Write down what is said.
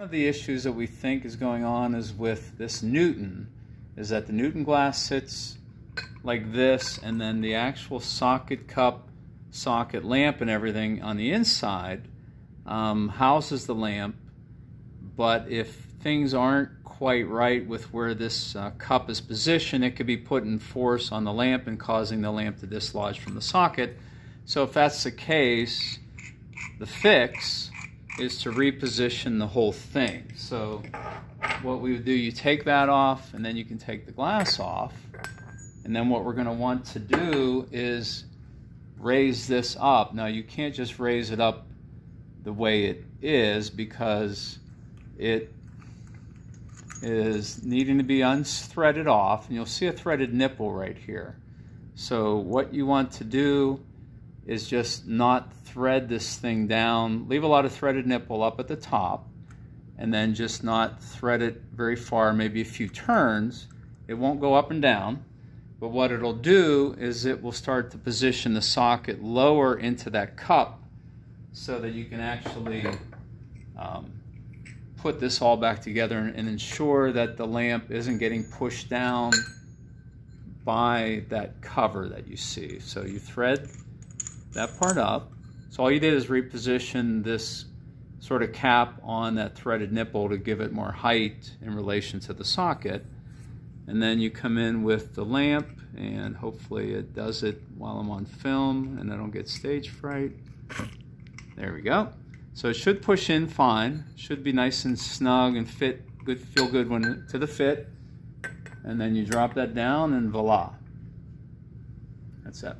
One of the issues that we think is going on is with this Newton, is that the Newton glass sits like this and then the actual socket cup, socket lamp and everything on the inside um, houses the lamp, but if things aren't quite right with where this uh, cup is positioned, it could be putting force on the lamp and causing the lamp to dislodge from the socket. So if that's the case, the fix is to reposition the whole thing. So what we would do, you take that off and then you can take the glass off. And then what we're going to want to do is raise this up. Now you can't just raise it up the way it is because it is needing to be unthreaded off. And you'll see a threaded nipple right here. So what you want to do is just not thread this thing down. Leave a lot of threaded nipple up at the top and then just not thread it very far, maybe a few turns. It won't go up and down, but what it'll do is it will start to position the socket lower into that cup so that you can actually um, put this all back together and ensure that the lamp isn't getting pushed down by that cover that you see. So you thread that part up. So all you did is reposition this sort of cap on that threaded nipple to give it more height in relation to the socket. And then you come in with the lamp and hopefully it does it while I'm on film and I don't get stage fright. There we go. So it should push in fine. Should be nice and snug and fit, good, feel good when to the fit. And then you drop that down and voila. That's it.